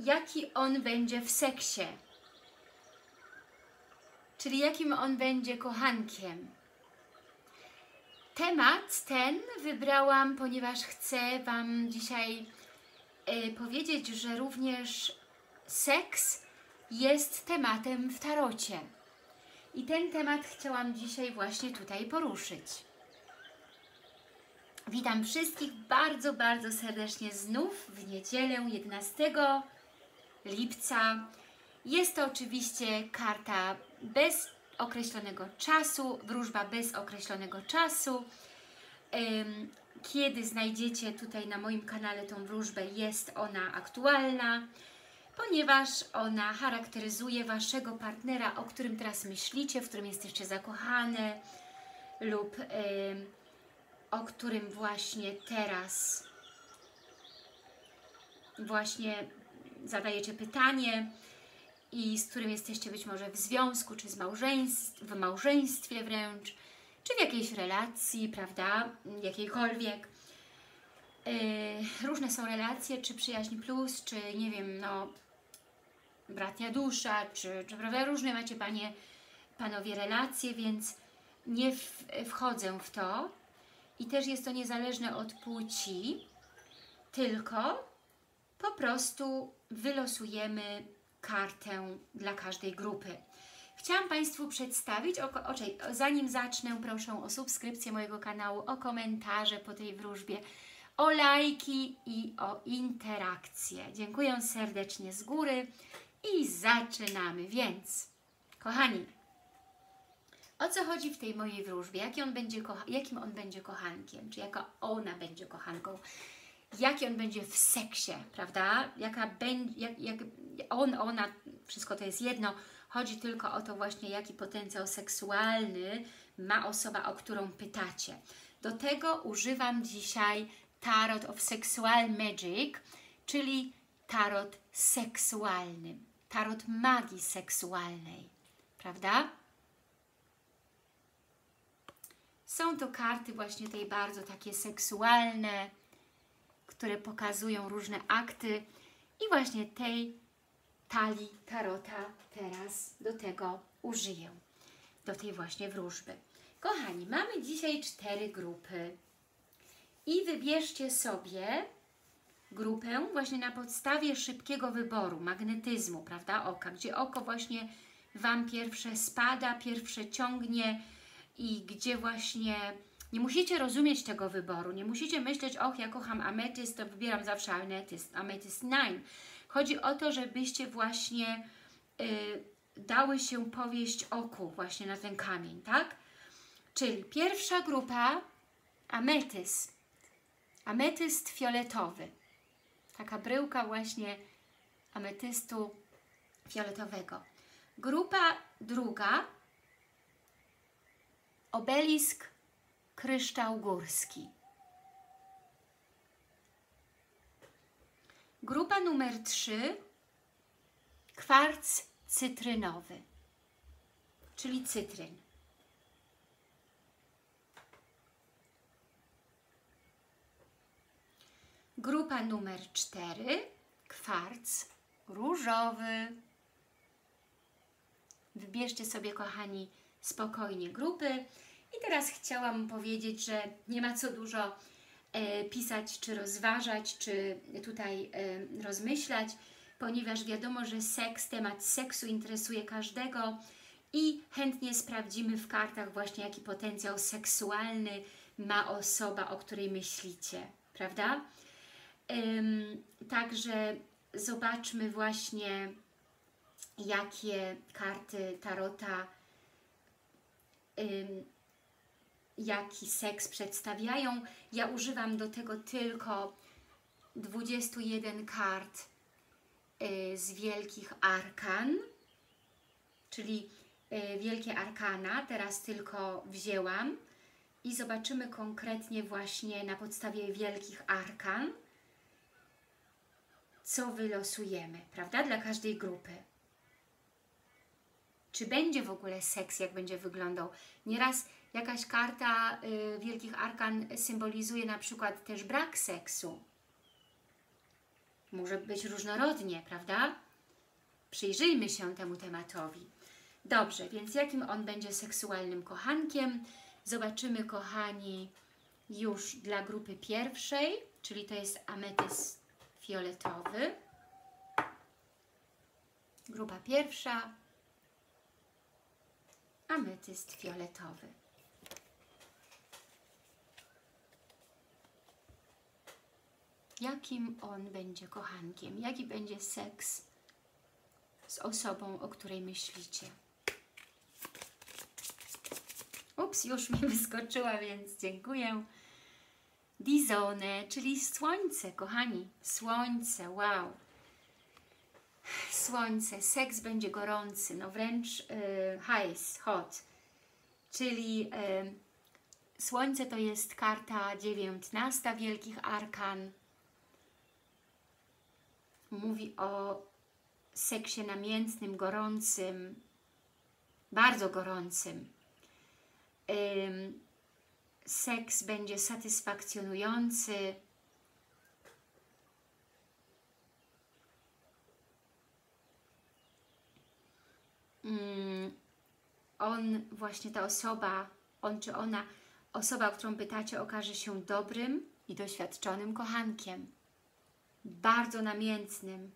jaki on będzie w seksie. Czyli jakim on będzie kochankiem. Temat ten wybrałam, ponieważ chcę Wam dzisiaj y, powiedzieć, że również seks jest tematem w tarocie. I ten temat chciałam dzisiaj właśnie tutaj poruszyć. Witam wszystkich bardzo, bardzo serdecznie znów w niedzielę 11 lipca. Jest to oczywiście karta bez określonego czasu, wróżba bez określonego czasu. Kiedy znajdziecie tutaj na moim kanale tą wróżbę, jest ona aktualna, ponieważ ona charakteryzuje Waszego partnera, o którym teraz myślicie, w którym jesteście zakochane lub o którym właśnie teraz właśnie zadajecie pytanie i z którym jesteście być może w związku, czy z małżeństw, w małżeństwie wręcz, czy w jakiejś relacji, prawda, jakiejkolwiek. Yy, różne są relacje, czy przyjaźń plus, czy nie wiem, no, bratnia dusza, czy, czy prawda, różne macie Panie, Panowie relacje, więc nie w, wchodzę w to i też jest to niezależne od płci, tylko po prostu wylosujemy kartę dla każdej grupy. Chciałam Państwu przedstawić, o, o, zanim zacznę, proszę o subskrypcję mojego kanału, o komentarze po tej wróżbie, o lajki i o interakcję. Dziękuję serdecznie z góry i zaczynamy. Więc, kochani, o co chodzi w tej mojej wróżbie? Jaki on będzie jakim on będzie kochankiem? Czy jaka ona będzie kochanką? Jaki on będzie w seksie, prawda? Jaka będzie, jak, jak on, ona, wszystko to jest jedno. Chodzi tylko o to właśnie, jaki potencjał seksualny ma osoba, o którą pytacie. Do tego używam dzisiaj Tarot of Sexual Magic, czyli tarot seksualny, tarot magii seksualnej, prawda? Są to karty właśnie tej bardzo takie seksualne, które pokazują różne akty i właśnie tej talii tarota teraz do tego użyję, do tej właśnie wróżby. Kochani, mamy dzisiaj cztery grupy i wybierzcie sobie grupę właśnie na podstawie szybkiego wyboru, magnetyzmu, prawda, oka, gdzie oko właśnie Wam pierwsze spada, pierwsze ciągnie i gdzie właśnie nie musicie rozumieć tego wyboru, nie musicie myśleć, och, ja kocham ametyst, to wybieram zawsze ametyst, ametyst 9. Chodzi o to, żebyście właśnie y, dały się powieść oku właśnie na ten kamień, tak? Czyli pierwsza grupa ametyst, ametyst fioletowy, taka bryłka właśnie ametystu fioletowego. Grupa druga obelisk kryształ górski. Grupa numer 3 kwarc cytrynowy, czyli cytryn. Grupa numer 4 kwarc różowy. Wybierzcie sobie, kochani, spokojnie grupy. I teraz chciałam powiedzieć, że nie ma co dużo e, pisać, czy rozważać, czy tutaj e, rozmyślać, ponieważ wiadomo, że seks, temat seksu interesuje każdego i chętnie sprawdzimy w kartach właśnie, jaki potencjał seksualny ma osoba, o której myślicie, prawda? Także zobaczmy właśnie, jakie karty Tarota jaki seks przedstawiają. Ja używam do tego tylko 21 kart y, z wielkich arkan, czyli y, wielkie arkana, teraz tylko wzięłam i zobaczymy konkretnie właśnie na podstawie wielkich arkan, co wylosujemy, prawda, dla każdej grupy. Czy będzie w ogóle seks, jak będzie wyglądał? Nieraz jakaś karta y, wielkich arkan symbolizuje na przykład też brak seksu. Może być różnorodnie, prawda? Przyjrzyjmy się temu tematowi. Dobrze, więc jakim on będzie seksualnym kochankiem? Zobaczymy, kochani, już dla grupy pierwszej, czyli to jest ametyst fioletowy. Grupa pierwsza, ametyst fioletowy. Jakim on będzie kochankiem? Jaki będzie seks z osobą, o której myślicie? Ups, już mi wyskoczyła, więc dziękuję. Dizone, czyli słońce, kochani. Słońce, wow. Słońce, seks będzie gorący, no wręcz y, high, hot. Czyli y, słońce to jest karta dziewiętnasta wielkich arkan. Mówi o seksie namiętnym, gorącym, bardzo gorącym seks będzie satysfakcjonujący, on, właśnie ta osoba, on czy ona, osoba, o którą pytacie, okaże się dobrym i doświadczonym kochankiem. Bardzo namiętnym.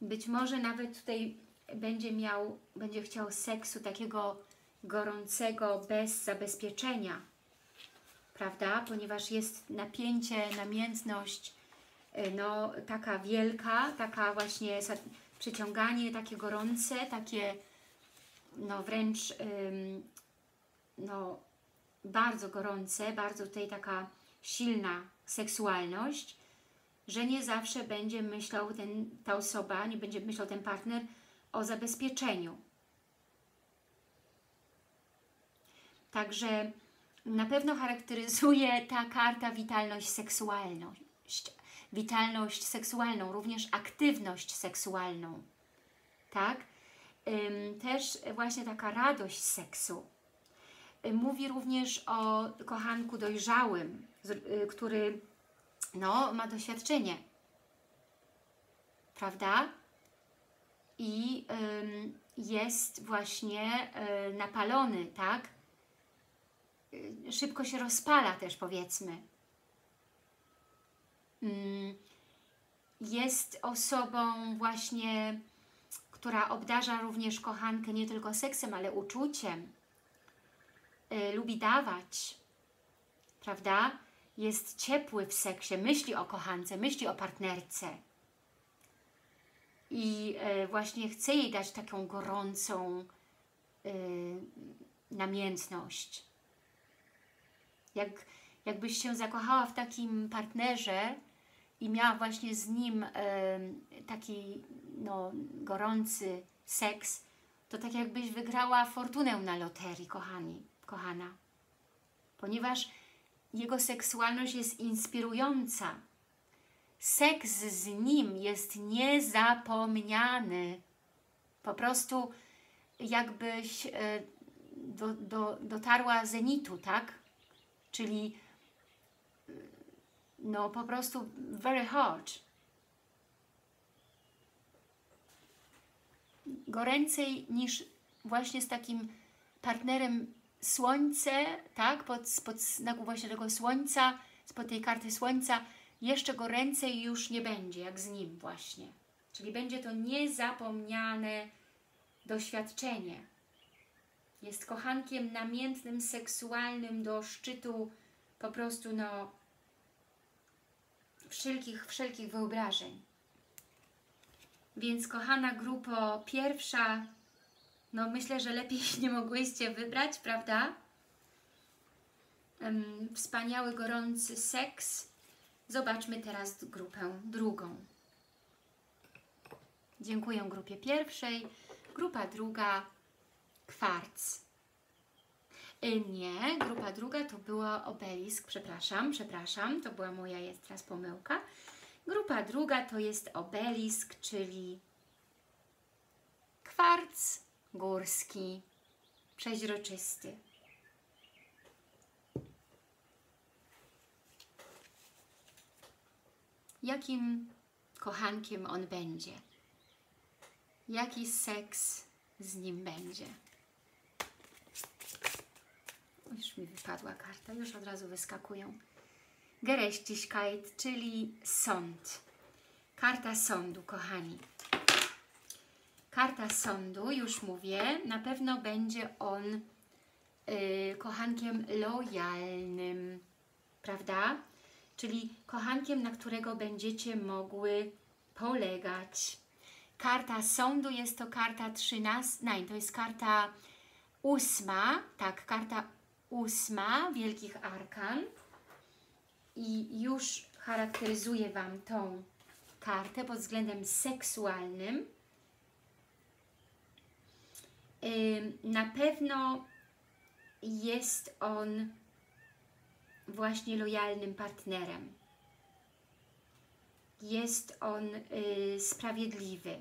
Być może nawet tutaj będzie miał, będzie chciał seksu takiego gorącego, bez zabezpieczenia, prawda? Ponieważ jest napięcie, namiętność, y, no taka wielka, taka właśnie przyciąganie takie gorące, takie no wręcz no bardzo gorące, bardzo tutaj taka silna seksualność, że nie zawsze będzie myślał ten, ta osoba, nie będzie myślał ten partner o zabezpieczeniu. Także na pewno charakteryzuje ta karta witalność seksualną, witalność seksualną, również aktywność seksualną. Tak? Też właśnie taka radość seksu. Mówi również o kochanku dojrzałym, y, który no, ma doświadczenie. Prawda? i jest właśnie y, napalony, tak? Y, szybko się rozpala też powiedzmy. Jest osobą właśnie, która obdarza również kochankę nie tylko seksem, ale uczuciem. Y, lubi dawać, prawda? Jest ciepły w seksie, myśli o kochance, myśli o partnerce i e, właśnie chce jej dać taką gorącą e, namiętność. Jak, jakbyś się zakochała w takim partnerze i miała właśnie z nim e, taki no, gorący seks, to tak jakbyś wygrała fortunę na loterii, kochani, kochana. Ponieważ jego seksualność jest inspirująca, seks z nim jest niezapomniany. Po prostu jakbyś e, do, do, dotarła zenitu, tak? Czyli e, no po prostu very hot. Goręcej niż właśnie z takim partnerem słońce, tak? Pod, pod znaku właśnie tego słońca, spod tej karty słońca, jeszcze go ręcej już nie będzie, jak z nim właśnie. Czyli będzie to niezapomniane doświadczenie. Jest kochankiem namiętnym, seksualnym do szczytu po prostu no wszelkich, wszelkich wyobrażeń. Więc kochana grupo pierwsza, no myślę, że lepiej nie mogłyście wybrać, prawda? Wspaniały, gorący seks, Zobaczmy teraz grupę drugą. Dziękuję grupie pierwszej. Grupa druga, kwarc. Y, nie, grupa druga to była obelisk, przepraszam, przepraszam, to była moja jest teraz pomyłka. Grupa druga to jest obelisk, czyli kwarc górski, przeźroczysty. jakim kochankiem on będzie. Jaki seks z nim będzie. Już mi wypadła karta, już od razu wyskakują. Gerechtigkeit, czyli sąd. Karta sądu, kochani. Karta sądu, już mówię, na pewno będzie on yy, kochankiem lojalnym, prawda? Czyli kochankiem, na którego będziecie mogły polegać. Karta sądu jest to karta 13, nie, to jest karta ósma, tak, karta ósma Wielkich Arkan i już charakteryzuje Wam tą kartę pod względem seksualnym. Na pewno jest on właśnie lojalnym partnerem. Jest on y, sprawiedliwy.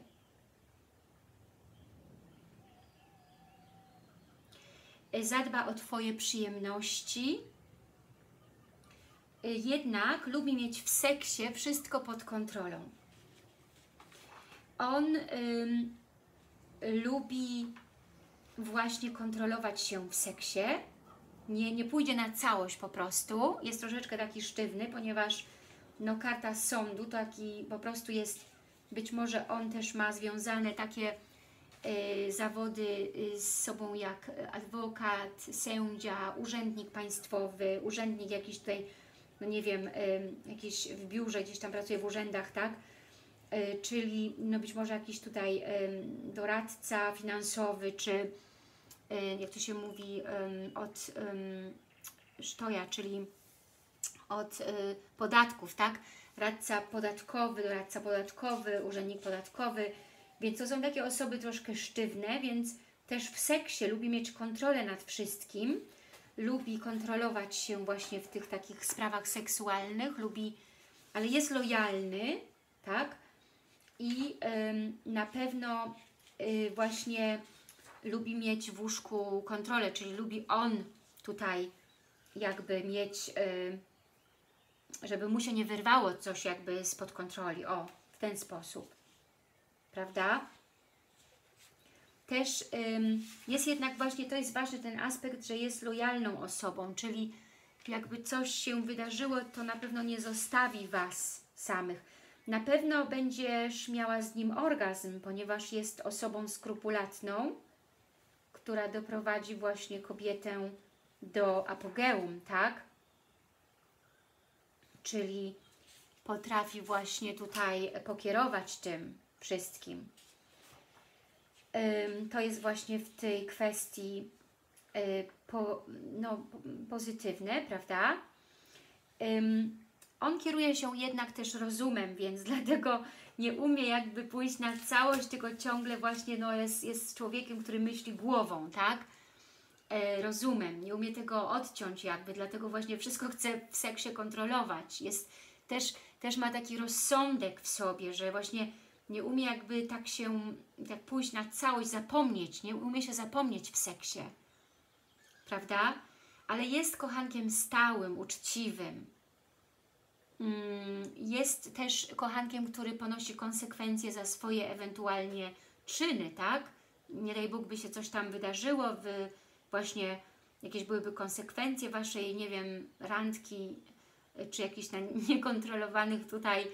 Zadba o Twoje przyjemności. Y, jednak lubi mieć w seksie wszystko pod kontrolą. On lubi właśnie kontrolować się w seksie, nie, nie pójdzie na całość po prostu, jest troszeczkę taki sztywny, ponieważ no, karta sądu taki po prostu jest, być może on też ma związane takie y, zawody y, z sobą jak adwokat, sędzia, urzędnik państwowy, urzędnik jakiś tutaj, no nie wiem, y, jakiś w biurze, gdzieś tam pracuje w urzędach, tak? Czyli no być może jakiś tutaj doradca finansowy, czy Y, jak to się mówi, od sztoja, czyli od y, podatków, tak? Radca podatkowy, doradca podatkowy, urzędnik podatkowy, więc to są takie osoby troszkę sztywne, więc też w seksie lubi mieć kontrolę nad wszystkim, lubi kontrolować się właśnie w tych takich sprawach seksualnych, lubi, ale jest lojalny, tak? I na pewno y, właśnie lubi mieć w łóżku kontrolę, czyli lubi on tutaj jakby mieć, żeby mu się nie wyrwało coś jakby spod kontroli. O, w ten sposób. Prawda? Też jest jednak właśnie, to jest ważny ten aspekt, że jest lojalną osobą, czyli jakby coś się wydarzyło, to na pewno nie zostawi Was samych. Na pewno będziesz miała z nim orgazm, ponieważ jest osobą skrupulatną, która doprowadzi właśnie kobietę do apogeum, tak? Czyli potrafi właśnie tutaj pokierować tym wszystkim. To jest właśnie w tej kwestii y, po, no, pozytywne, prawda? On kieruje się jednak też rozumem, więc dlatego nie umie jakby pójść na całość, tylko ciągle właśnie no, jest, jest człowiekiem, który myśli głową, tak? E, rozumem, nie umie tego odciąć jakby, dlatego właśnie wszystko chce w seksie kontrolować. Jest, też, też ma taki rozsądek w sobie, że właśnie nie umie jakby tak się, jak pójść na całość, zapomnieć, nie umie się zapomnieć w seksie, prawda? Ale jest kochankiem stałym, uczciwym, jest też kochankiem, który ponosi konsekwencje za swoje ewentualnie czyny, tak? Nie daj Bóg by się coś tam wydarzyło, w właśnie jakieś byłyby konsekwencje Waszej, nie wiem, randki, czy jakichś niekontrolowanych tutaj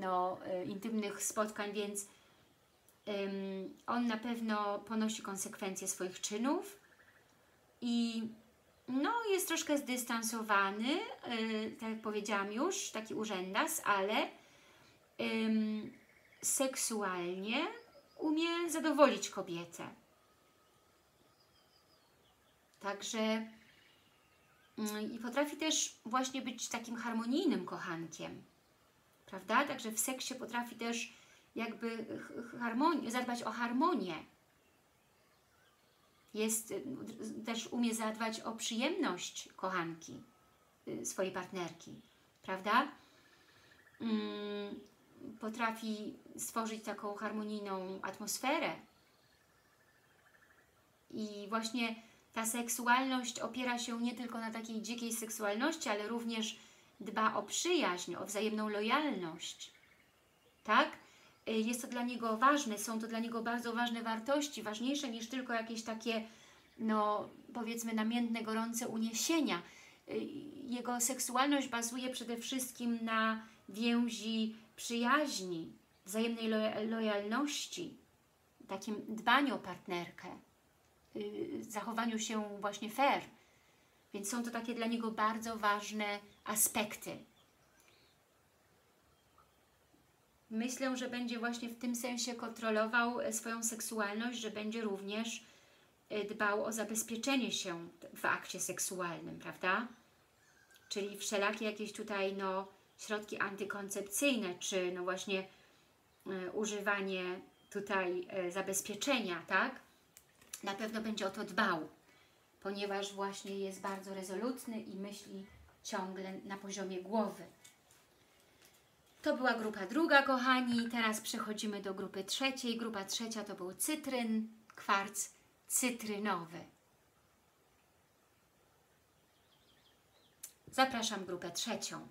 no, e, intymnych spotkań, więc on na pewno ponosi konsekwencje swoich czynów i no, jest troszkę zdystansowany, yy, tak jak powiedziałam już, taki urzędas, ale yy, seksualnie umie zadowolić kobietę. Także yy, i potrafi też właśnie być takim harmonijnym kochankiem, prawda? Także w seksie potrafi też jakby zadbać o harmonię jest, y, też umie zadbać o przyjemność kochanki, y, swojej partnerki, prawda? Mm, potrafi stworzyć taką harmonijną atmosferę. I właśnie ta seksualność opiera się nie tylko na takiej dzikiej seksualności, ale również dba o przyjaźń, o wzajemną lojalność. Tak? Y, jest to dla niego ważne, są to dla niego bardzo ważne wartości, ważniejsze niż tylko jakieś takie, no powiedzmy, namiętne, gorące uniesienia. Y, jego seksualność bazuje przede wszystkim na więzi przyjaźni, wzajemnej lojalności, takim dbaniu o partnerkę, y, zachowaniu się właśnie fair. Więc są to takie dla niego bardzo ważne aspekty. Myślę, że będzie właśnie w tym sensie kontrolował e, swoją seksualność, że będzie również e, dbał o zabezpieczenie się w akcie seksualnym, prawda? Czyli wszelakie jakieś tutaj no, środki antykoncepcyjne, czy no właśnie y, używanie tutaj y, zabezpieczenia, tak? Na pewno będzie o to dbał, ponieważ właśnie jest bardzo rezolutny i myśli ciągle na poziomie głowy. To była grupa druga, kochani. Teraz przechodzimy do grupy trzeciej. Grupa trzecia to był cytryn, kwarc cytrynowy. Zapraszam grupę trzecią.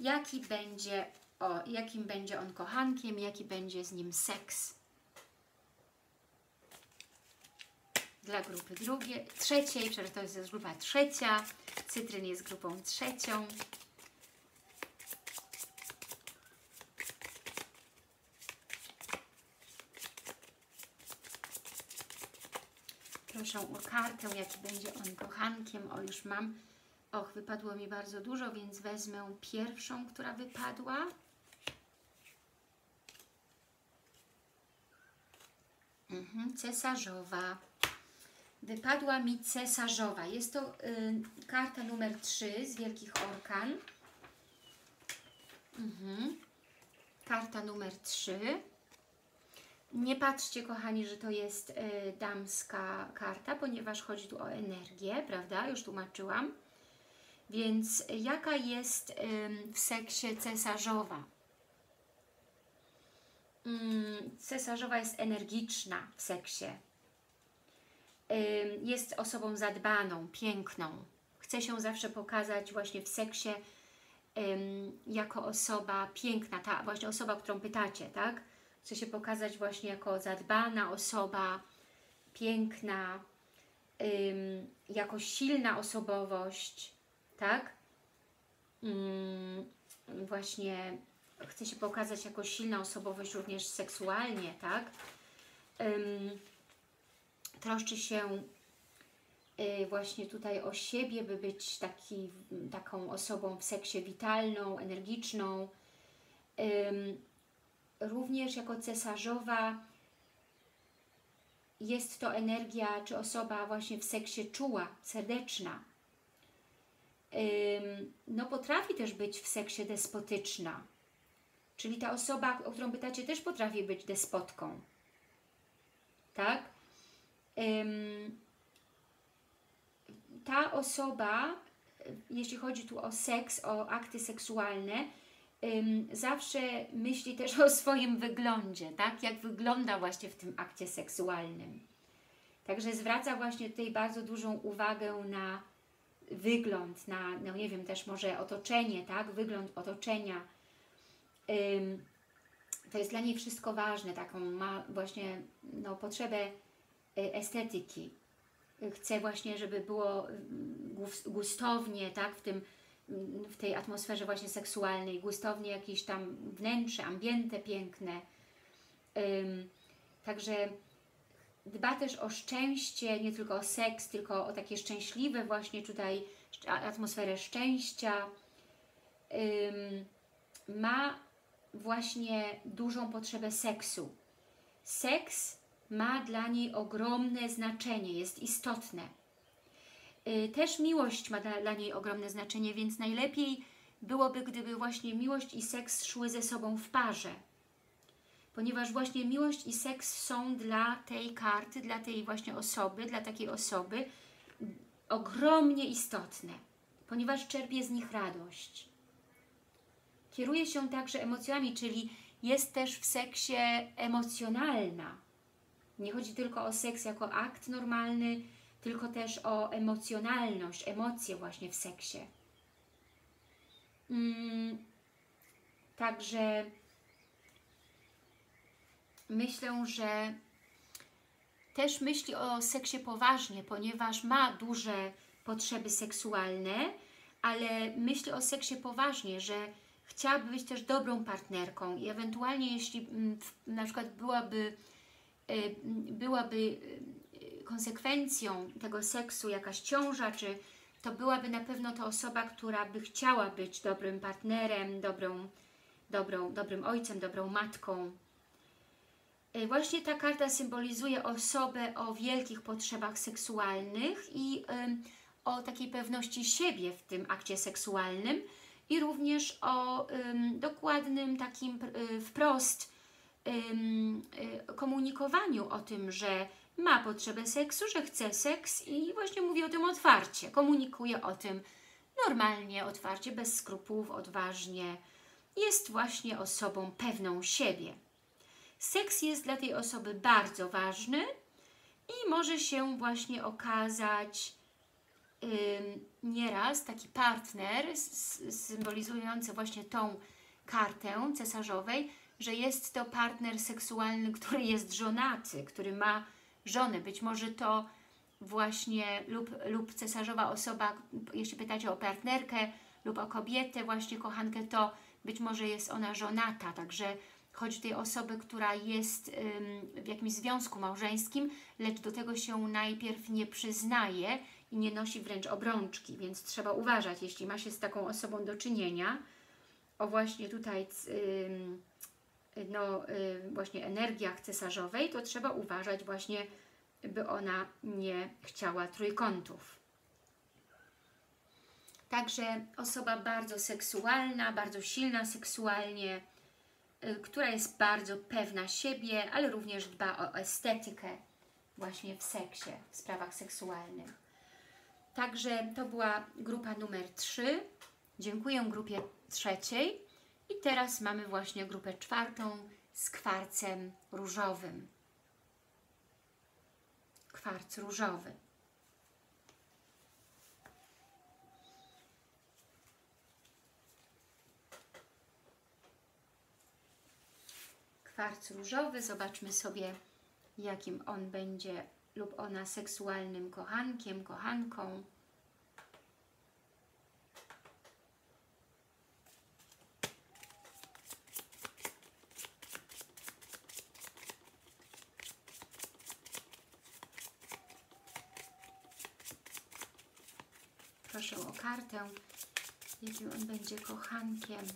Jaki będzie, o, jakim będzie on kochankiem, jaki będzie z nim seks. Dla grupy drugiej, trzeciej, przepraszam, to jest grupa trzecia, cytryn jest grupą trzecią. Proszę o kartę, jaki będzie on kochankiem. O, już mam. Och, wypadło mi bardzo dużo, więc wezmę pierwszą, która wypadła. Mhm, cesarzowa. Wypadła mi cesarzowa. Jest to y, karta numer 3 z Wielkich Orkan. Mhm. Karta numer 3. Nie patrzcie, kochani, że to jest y, damska karta, ponieważ chodzi tu o energię, prawda? Już tłumaczyłam. Więc jaka jest y, w seksie cesarzowa? Mm, cesarzowa jest energiczna w seksie. Y, jest osobą zadbaną, piękną. Chce się zawsze pokazać właśnie w seksie jako osoba piękna, ta właśnie osoba, którą pytacie, tak? Chce się pokazać właśnie jako zadbana osoba, piękna, jako silna osobowość, tak? właśnie chce się pokazać jako silna osobowość również seksualnie, tak? troszczy się y, właśnie tutaj o siebie, by być taki, taką osobą w seksie witalną, energiczną. Również jako cesarzowa jest to energia czy osoba właśnie w seksie czuła, serdeczna. No potrafi też być w seksie despotyczna. Czyli ta osoba, o którą pytacie, też potrafi być despotką. Tak? Ta osoba, jeśli chodzi tu o seks, o akty seksualne, zawsze myśli też o swoim wyglądzie, tak? Jak wygląda właśnie w tym akcie seksualnym. Także zwraca właśnie tutaj bardzo dużą uwagę na wygląd, na, no nie wiem, też może otoczenie, tak? Wygląd otoczenia. to jest dla niej wszystko ważne, taką ma właśnie no, potrzebę y, estetyki. Chce właśnie, żeby było gustownie, tak? W tym w tej atmosferze właśnie seksualnej, gustownie jakieś tam wnętrze, ambiente piękne. także dba też o szczęście, nie tylko o seks, tylko o takie szczęśliwe właśnie tutaj atmosferę szczęścia. ma właśnie dużą potrzebę seksu. Seks ma dla niej ogromne znaczenie, jest istotne też miłość ma dla, dla niej ogromne znaczenie, więc najlepiej byłoby, gdyby właśnie miłość i seks szły ze sobą w parze. Ponieważ właśnie miłość i seks są dla tej karty, dla tej właśnie osoby, dla takiej osoby ogromnie istotne, ponieważ czerpie z nich radość. Kieruje się także emocjami, czyli jest też w seksie emocjonalna. Nie chodzi tylko o seks jako akt normalny, tylko też o emocjonalność, emocje właśnie w seksie. Mm, także myślę, że też myśli o seksie poważnie, ponieważ ma duże potrzeby seksualne, ale myśli o seksie poważnie, że chciałaby być też dobrą partnerką i ewentualnie jeśli mm, na przykład byłaby, y, byłaby konsekwencją tego seksu jakaś ciąża, czy to byłaby na pewno to osoba, która by chciała być dobrym partnerem, dobrą, dobrą, dobrym ojcem, dobrą matką. Y, właśnie ta karta symbolizuje osobę o wielkich potrzebach seksualnych i o takiej pewności siebie w tym akcie seksualnym i również o dokładnym takim y, wprost y, komunikowaniu o tym, że ma potrzebę seksu, że chce seks i właśnie mówi o tym otwarcie, komunikuje o tym normalnie, otwarcie, bez skrupułów, odważnie. Jest właśnie osobą pewną siebie. Seks jest dla tej osoby bardzo ważny i może się właśnie okazać nieraz taki partner symbolizujący właśnie tą kartę cesarzowej, że jest to partner seksualny, który jest żonaty, który ma żonę. Być może to właśnie lub, lub cesarzowa osoba, jeśli pytacie o partnerkę lub o kobietę, właśnie kochankę, to być może jest ona żonata, także chodzi tej osoby, która jest w jakimś związku małżeńskim, lecz do tego się najpierw nie przyznaje i nie nosi wręcz obrączki, więc trzeba uważać, jeśli ma się z taką osobą do czynienia, o właśnie tutaj no, właśnie energiach cesarzowej, to trzeba uważać właśnie, by ona nie chciała trójkątów. Także osoba bardzo seksualna, bardzo silna seksualnie, y, która jest bardzo pewna siebie, ale również dba o estetykę właśnie w seksie, w sprawach seksualnych. Także to była grupa numer 3. Dziękuję grupie trzeciej. I teraz mamy właśnie grupę czwartą z kwarcem różowym. Kwarc różowy. Kwarc różowy, zobaczmy sobie jakim on będzie lub ona seksualnym kochankiem, kochanką. Proszę o kartę, jakim on będzie kochankiem.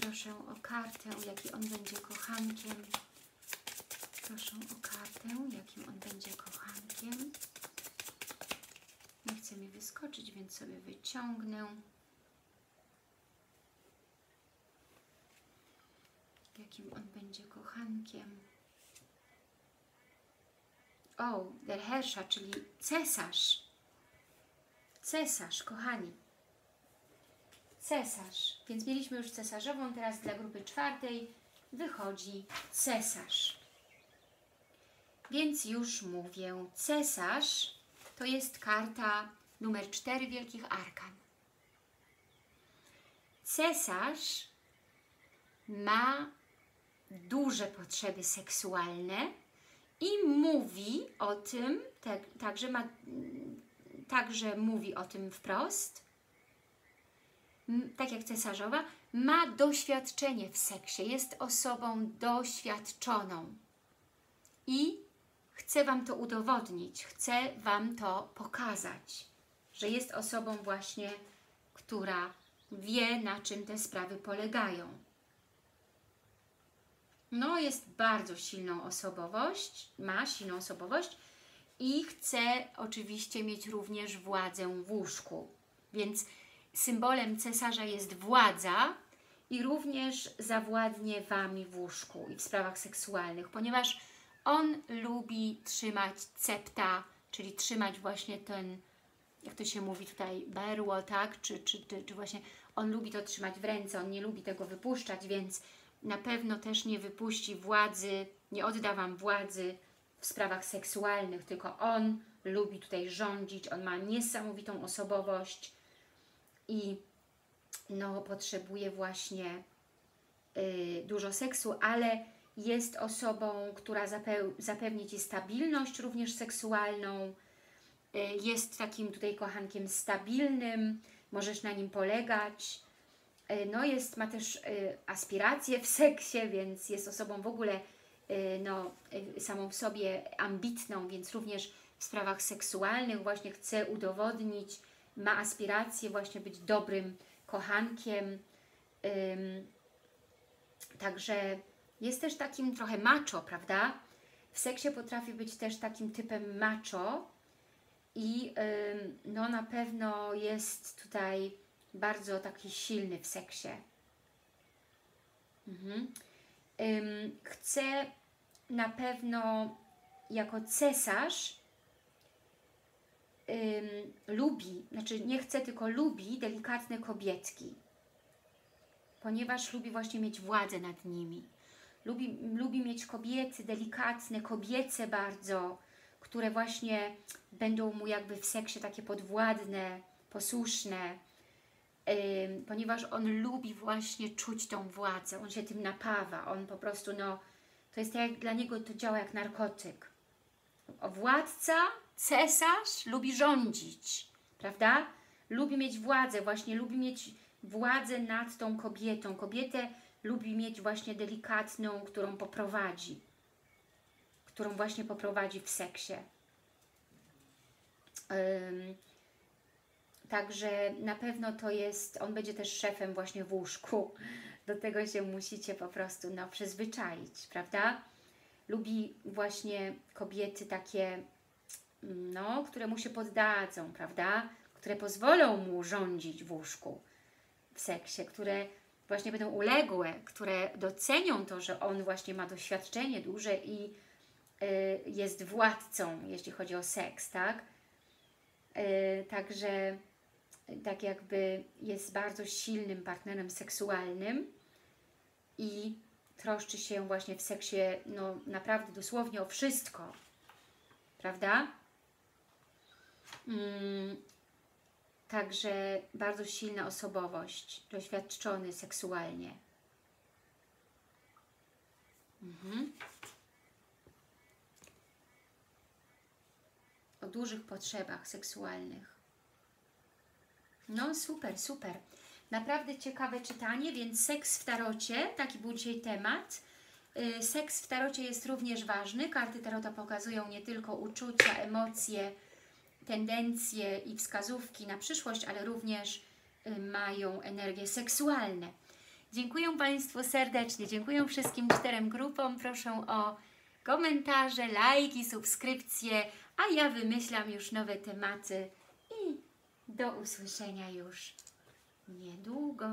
Proszę o kartę, jaki on będzie kochankiem. Proszę o kartę, jakim on będzie kochankiem. Nie chce mi wyskoczyć, więc sobie wyciągnę. Jakim on będzie kochankiem. O, der Herrscher, czyli cesarz. Cesarz, kochani. Cesarz. Więc mieliśmy już cesarzową, teraz dla grupy czwartej wychodzi cesarz. Więc już mówię, cesarz to jest karta numer 4 Wielkich Arkan. Cesarz ma duże potrzeby seksualne i mówi o tym, tak, także, ma, także mówi o tym wprost, tak jak cesarzowa, ma doświadczenie w seksie, jest osobą doświadczoną i Chcę Wam to udowodnić, chcę Wam to pokazać, że jest osobą właśnie, która wie, na czym te sprawy polegają. No, jest bardzo silną osobowość, ma silną osobowość i chce oczywiście mieć również władzę w łóżku. Więc symbolem cesarza jest władza i również zawładnie Wami w łóżku i w sprawach seksualnych, ponieważ on lubi trzymać cepta, czyli trzymać właśnie ten, jak to się mówi tutaj, berło, tak? Czy, czy, czy, czy właśnie on lubi to trzymać w ręce, on nie lubi tego wypuszczać, więc na pewno też nie wypuści władzy, nie odda Wam władzy w sprawach seksualnych, tylko on lubi tutaj rządzić, on ma niesamowitą osobowość i no, potrzebuje właśnie y, dużo seksu, ale jest osobą, która zapewni Ci stabilność również seksualną, y, jest takim tutaj kochankiem stabilnym, możesz na nim polegać, y, no jest, ma też y, aspiracje w seksie, więc jest osobą w ogóle no, samą w sobie ambitną, więc również w sprawach seksualnych właśnie chce udowodnić, ma aspiracje właśnie być dobrym kochankiem, także jest też takim trochę macho, prawda? W seksie potrafi być też takim typem macho i no na pewno jest tutaj bardzo taki silny w seksie. Mhm. Chce na pewno jako cesarz lubi, znaczy nie chce, tylko lubi delikatne kobietki, ponieważ lubi właśnie mieć władzę nad nimi. Lubi, lubi mieć kobiety delikatne, kobiece bardzo, które właśnie będą mu jakby w seksie takie podwładne, posłuszne, ponieważ on lubi właśnie czuć tą władzę, on się tym napawa, on po prostu, no, to jest tak jak dla niego to działa jak narkotyk. Władca, cesarz lubi rządzić, prawda? Lubi mieć władzę, właśnie lubi mieć władzę nad tą kobietą. Kobietę lubi mieć właśnie delikatną, którą poprowadzi, którą właśnie poprowadzi w seksie. Um, także na pewno to jest, on będzie też szefem właśnie w łóżku. Do tego się musicie po prostu no, przyzwyczaić, prawda? Lubi właśnie kobiety takie, no, które mu się poddadzą, prawda? Które pozwolą mu rządzić w łóżku, w seksie, które właśnie będą uległe, które docenią to, że on właśnie ma doświadczenie duże i y, jest władcą, jeśli chodzi o seks, tak? Y, także tak jakby jest bardzo silnym partnerem seksualnym i troszczy się właśnie w seksie no naprawdę dosłownie o wszystko, prawda? Mm, Także bardzo silna osobowość, doświadczony seksualnie. Mhm. O dużych potrzebach seksualnych. No super, super. Naprawdę ciekawe czytanie, więc seks w tarocie, taki był dzisiaj temat. Y, seks w tarocie jest również ważny. Karty tarota pokazują nie tylko uczucia, emocje, tendencje i wskazówki na przyszłość, ale również y, mają energie seksualne. Dziękuję Państwu serdecznie, dziękuję wszystkim czterem grupom, proszę o komentarze, lajki, subskrypcje, a ja wymyślam już nowe tematy i do usłyszenia już niedługo.